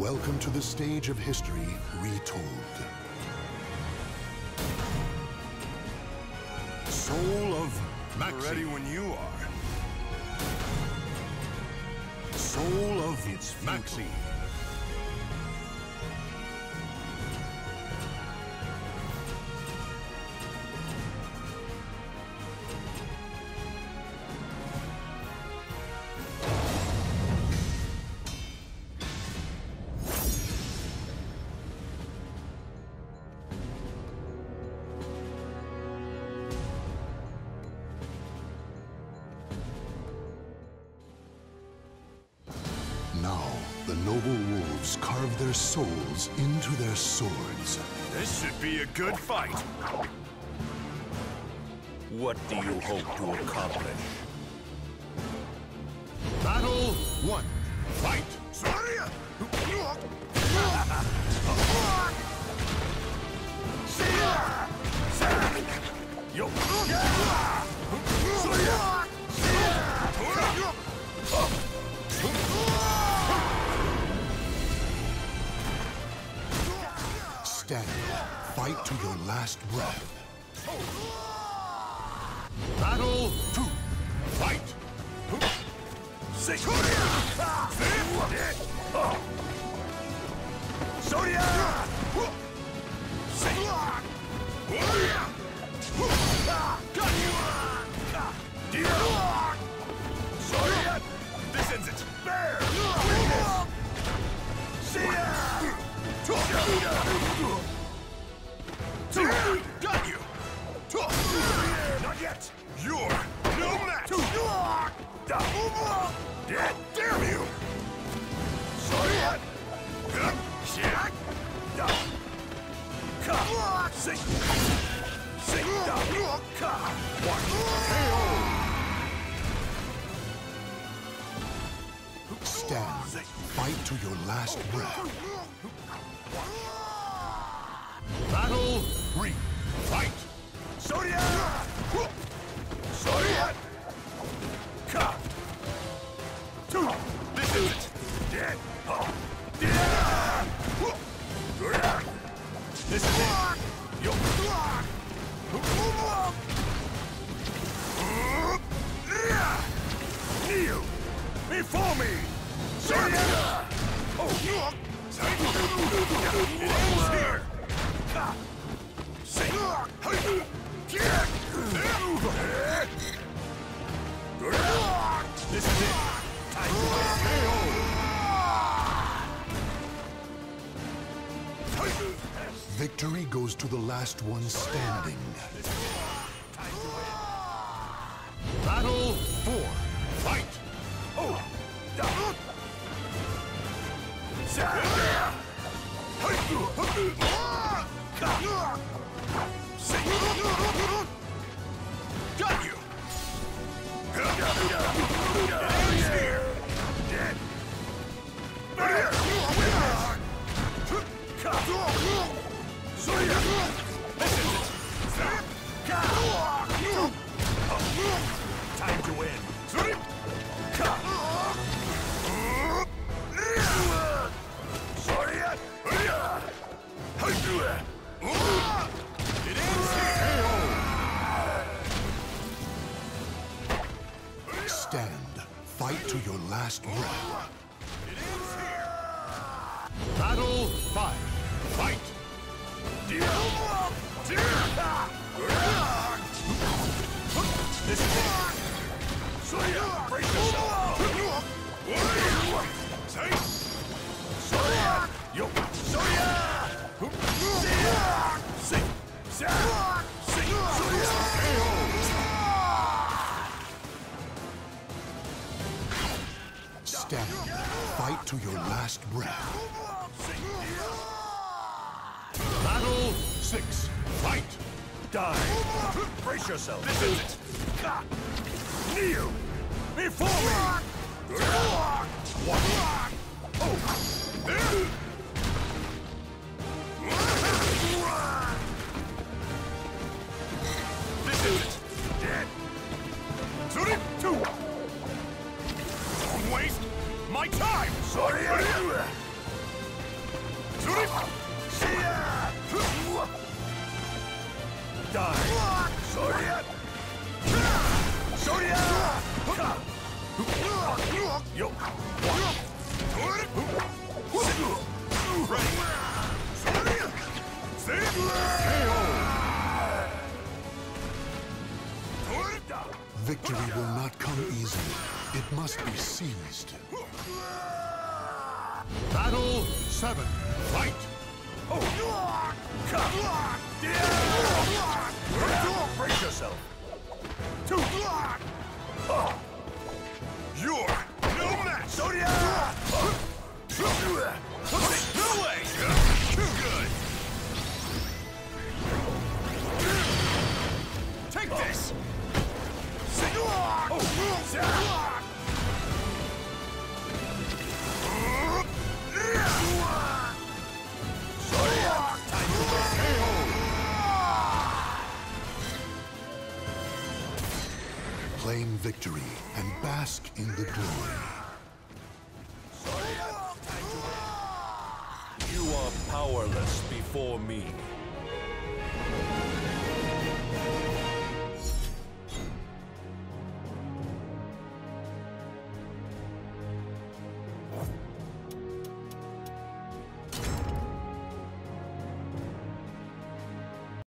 Welcome to the stage of history retold. Soul of Maxi. Ready when you are. Soul of it's Maxi. Now, the noble wolves carve their souls into their swords. This should be a good fight. What do you hope to accomplish? Battle one. Fight! Soria! Yo! Stand. Fight to your last breath. Battle two. Fight! Soria! Soria! Got Stand. Fight to your last breath. Battle three. Fight! Soria! Victory goes to the last one standing. Battle four. Fight! Oh! Time to win! Ka! Soria! It ends here! Stand. Fight to your last breath. It ends here! Battle five. Fight! Stand. Fight to your last breath. Battle six. Fight! Die! Brace yourself! This is it! Kneel! Before me! Oh! This is it! Dead! Two! Don't waste my time! Sorry! Victory will not come easily. It must be seized. Battle 7. Fight! Oh! Yourself! Two! You're no match! Zodiac! Victory and bask in the glory. You are powerless before me.